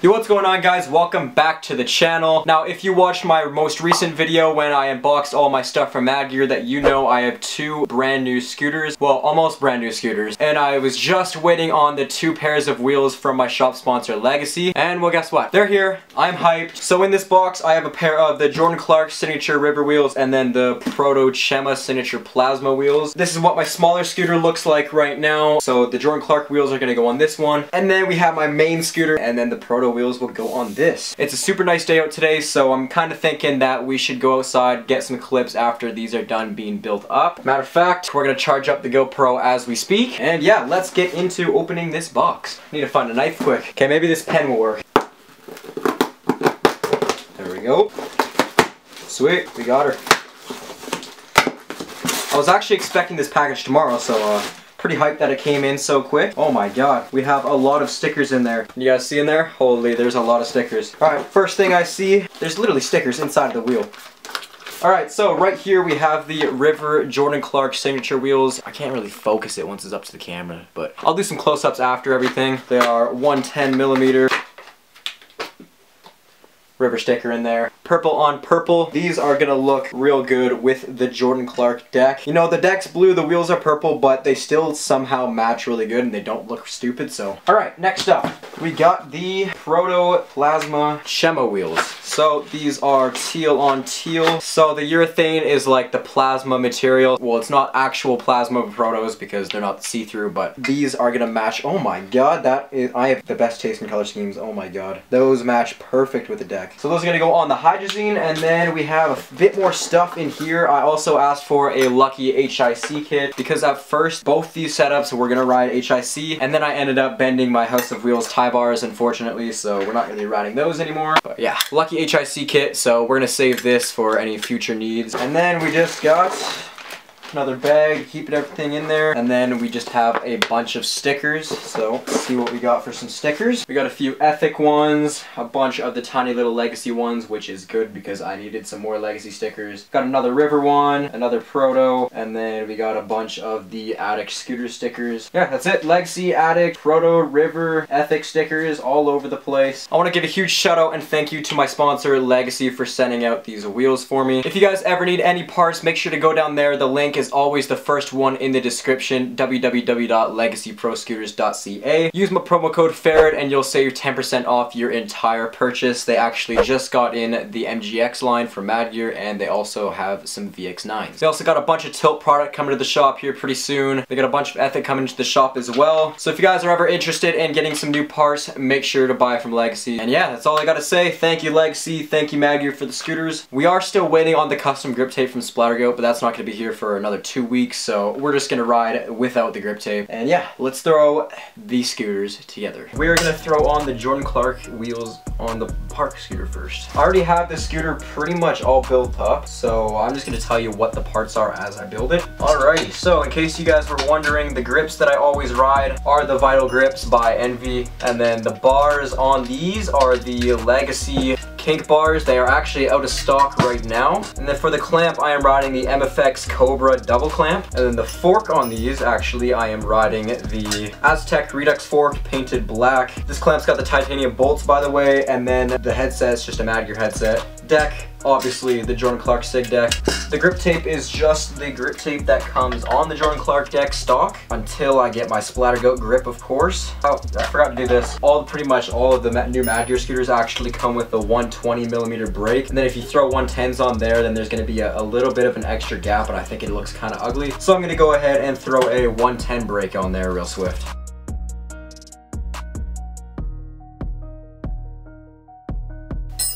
Yo, what's going on guys? Welcome back to the channel. Now, if you watched my most recent video when I unboxed all my stuff from Madd Gear, that you know I have two brand new scooters. Well, almost brand new scooters. And I was just waiting on the two pairs of wheels from my shop sponsor, Legacy. And well, guess what? They're here. I'm hyped. So in this box, I have a pair of the Jordan Clark Signature River wheels and then the Proto Chema Signature Plasma wheels. This is what my smaller scooter looks like right now. So the Jordan Clark wheels are gonna go on this one. And then we have my main scooter and then the Proto wheels will go on this. It's a super nice day out today, so I'm kind of thinking that we should go outside, get some clips after these are done being built up. Matter of fact, we're gonna charge up the GoPro as we speak. And yeah, let's get into opening this box. Need to find a knife quick. Okay, maybe this pen will work. There we go. Sweet, we got her. I was actually expecting this package tomorrow, so uh, Pretty hyped that it came in so quick. Oh my god, we have a lot of stickers in there. You guys see in there? Holy, there's a lot of stickers. Alright, first thing I see, there's literally stickers inside of the wheel. Alright, so right here we have the River Jordan Clark signature wheels. I can't really focus it once it's up to the camera, but I'll do some close-ups after everything. They are 110 millimeter river sticker in there. Purple on purple. These are gonna look real good with the Jordan Clark deck. You know, the deck's blue, the wheels are purple, but they still somehow match really good and they don't look stupid, so. All right, next up, we got the Proto Plasma Chema wheels. So these are teal on teal. So the urethane is like the plasma material. Well, it's not actual plasma protos because they're not see-through, but these are gonna match. Oh my god, that is, I have the best taste in color schemes. Oh my god. Those match perfect with the deck. So those are gonna go on the hydrazine, and then we have a bit more stuff in here. I also asked for a Lucky HIC kit because at first both these setups were gonna ride HIC, and then I ended up bending my House of Wheels tie bars, unfortunately, so we're not gonna be riding those anymore. But yeah, Lucky HIC kit, so we're gonna save this for any future needs. And then we just got another bag, keeping everything in there. And then we just have a bunch of stickers. So see what we got for some stickers. We got a few Ethic ones, a bunch of the tiny little Legacy ones, which is good because I needed some more Legacy stickers. Got another River one, another Proto, and then we got a bunch of the Attic scooter stickers. Yeah, that's it. Legacy, Attic, Proto, River, Ethic stickers all over the place. I want to give a huge shout out and thank you to my sponsor Legacy for sending out these wheels for me. If you guys ever need any parts, make sure to go down there. The link is always the first one in the description, www.legacyproscooters.ca. Use my promo code FERRET and you'll save 10% off your entire purchase. They actually just got in the MGX line for Madd Gear and they also have some VX9s. They also got a bunch of Tilt product coming to the shop here pretty soon. They got a bunch of Ethic coming to the shop as well. So if you guys are ever interested in getting some new parts, make sure to buy from Legacy. And yeah, that's all I gotta say. Thank you Legacy, thank you Madd Gear for the scooters. We are still waiting on the custom grip tape from Splattergoat, but that's not gonna be here for another another two weeks, so we're just gonna ride without the grip tape. And yeah, let's throw these scooters together. We're gonna throw on the Jordan Clark wheels on the park scooter first. I already have the scooter pretty much all built up, so I'm just gonna tell you what the parts are as I build it. Alrighty, so in case you guys were wondering, the grips that I always ride are the Vital Grips by Envy, and then the bars on these are the Legacy kink bars. They are actually out of stock right now. And then for the clamp, I am riding the MFX Cobra double clamp. And then the fork on these, actually, I am riding the Aztec Redux fork painted black. This clamp's got the titanium bolts, by the way, and then the headset's just a Madd Gear headset. Deck, obviously the Jordan Clark SIG deck. The grip tape is just the grip tape that comes on the Jordan Clark deck stock until I get my Splatter Goat grip, of course. Oh, I forgot to do this. All Pretty much all of the new Madd Gear scooters actually come with the 120 millimeter brake. And then if you throw 110s on there, then there's gonna be a, a little bit of an extra gap, and I think it looks kind of ugly. So I'm gonna go ahead and throw a 110 brake on there real swift.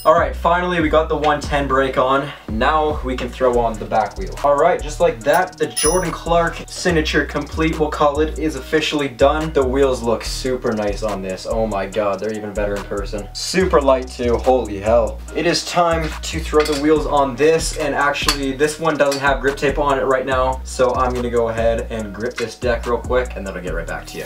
Alright, finally we got the 110 brake on. Now we can throw on the back wheel. Alright, just like that, the Jordan Clark Signature Complete, we'll call it, is officially done. The wheels look super nice on this. Oh my god, they're even better in person. Super light too, holy hell. It is time to throw the wheels on this, and actually this one doesn't have grip tape on it right now, so I'm gonna go ahead and grip this deck real quick, and then I'll get right back to you.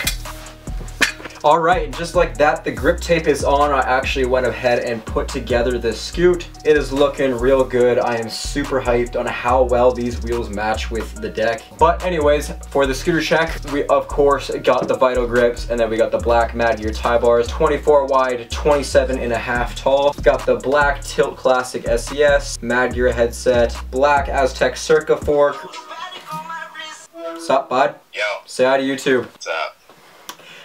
Alright, just like that, the grip tape is on. I actually went ahead and put together this scoot. It is looking real good. I am super hyped on how well these wheels match with the deck. But anyways, for the scooter check, we of course got the Vital grips and then we got the black Madd Gear tie bars, 24 wide, 27 and a half tall. Got the black Tilt Classic SCS, Madd Gear headset, black Aztec Circa fork. What's up, bud? Yo. Say hi to YouTube. What's up?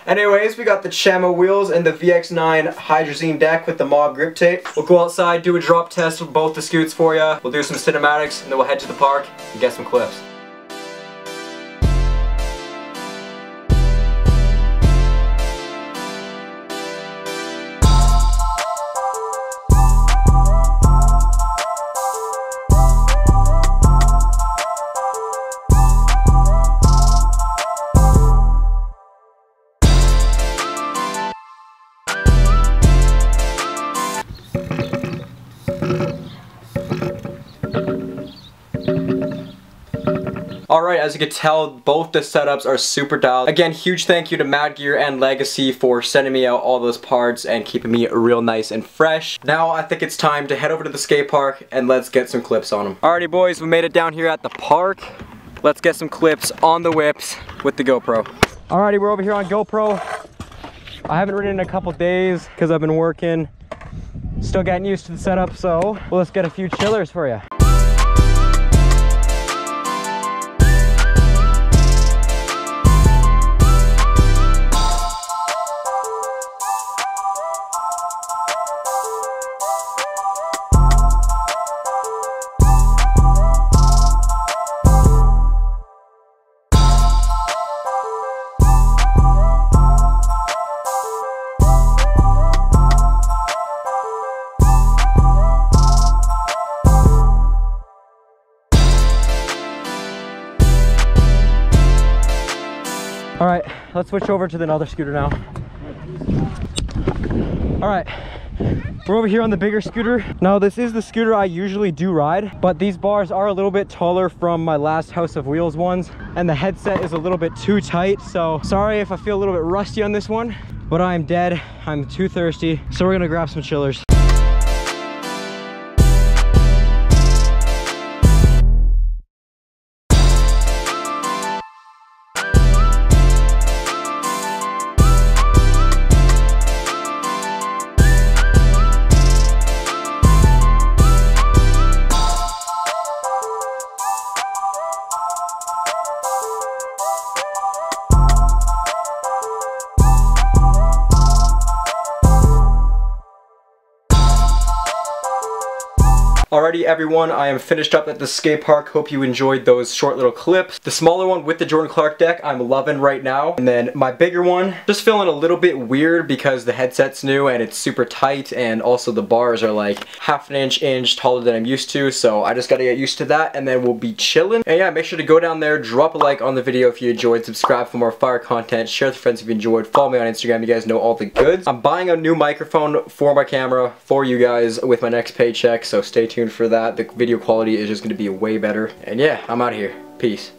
Anyways, we got the Chema wheels and the VX9 Hydrazine deck with the Mob grip tape. We'll go outside, do a drop test with both the scoots for you. We'll do some cinematics, and then we'll head to the park and get some clips. Alright, as you can tell, both the setups are super dialed. Again, huge thank you to Madd Gear and Legacy for sending me out all those parts and keeping me real nice and fresh. Now I think it's time to head over to the skate park and let's get some clips on them. Alrighty boys, we made it down here at the park. Let's get some clips on the whips with the GoPro. Alrighty, we're over here on GoPro. I haven't ridden in a couple days because I've been working. Still getting used to the setup, so let's get a few chillers for you. Let's switch over to the other scooter now. All right, we're over here on the bigger scooter. Now this is the scooter I usually do ride, but these bars are a little bit taller from my last House of Wheels ones, and the headset is a little bit too tight. So sorry if I feel a little bit rusty on this one, but I'm dead. I'm too thirsty. So we're gonna grab some chillers. Alrighty everyone, I am finished up at the skate park. Hope you enjoyed those short little clips. The smaller one with the Jordan Clark deck, I'm loving right now. And then my bigger one, just feeling a little bit weird because the headset's new and it's super tight and also the bars are like half an inch, inch taller than I'm used to. So I just gotta get used to that and then we'll be chilling. And yeah, make sure to go down there, drop a like on the video if you enjoyed, subscribe for more fire content, share with friends if you enjoyed, follow me on Instagram, you guys know all the goods. I'm buying a new microphone for my camera for you guys with my next paycheck, so stay tuned for that. The video quality is just going to be way better. And yeah, I'm out of here. Peace.